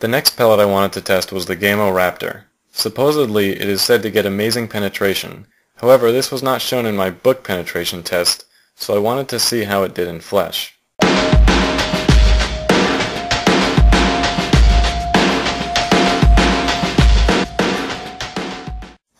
The next pellet I wanted to test was the Gamo Raptor. Supposedly it is said to get amazing penetration, however this was not shown in my book penetration test, so I wanted to see how it did in flesh.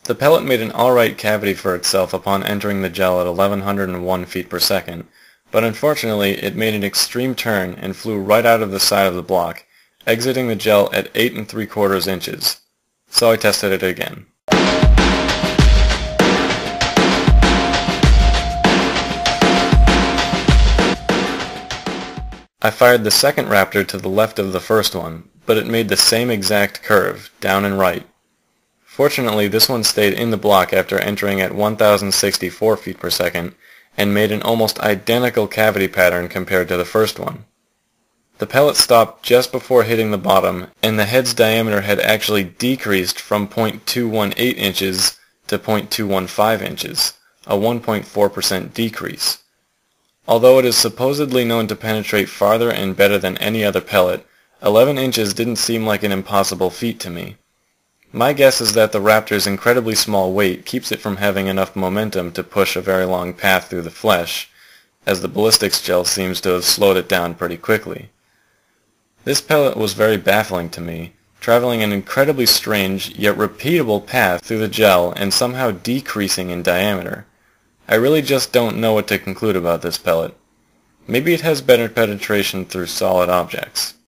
The pellet made an alright cavity for itself upon entering the gel at 1101 feet per second, but unfortunately it made an extreme turn and flew right out of the side of the block, exiting the gel at 8 and 3 quarters inches. So I tested it again. I fired the second Raptor to the left of the first one, but it made the same exact curve, down and right. Fortunately, this one stayed in the block after entering at 1064 feet per second and made an almost identical cavity pattern compared to the first one. The pellet stopped just before hitting the bottom, and the head's diameter had actually decreased from 0.218 inches to 0.215 inches, a 1.4% decrease. Although it is supposedly known to penetrate farther and better than any other pellet, 11 inches didn't seem like an impossible feat to me. My guess is that the Raptor's incredibly small weight keeps it from having enough momentum to push a very long path through the flesh, as the ballistics gel seems to have slowed it down pretty quickly. This pellet was very baffling to me, traveling an incredibly strange yet repeatable path through the gel and somehow decreasing in diameter. I really just don't know what to conclude about this pellet. Maybe it has better penetration through solid objects.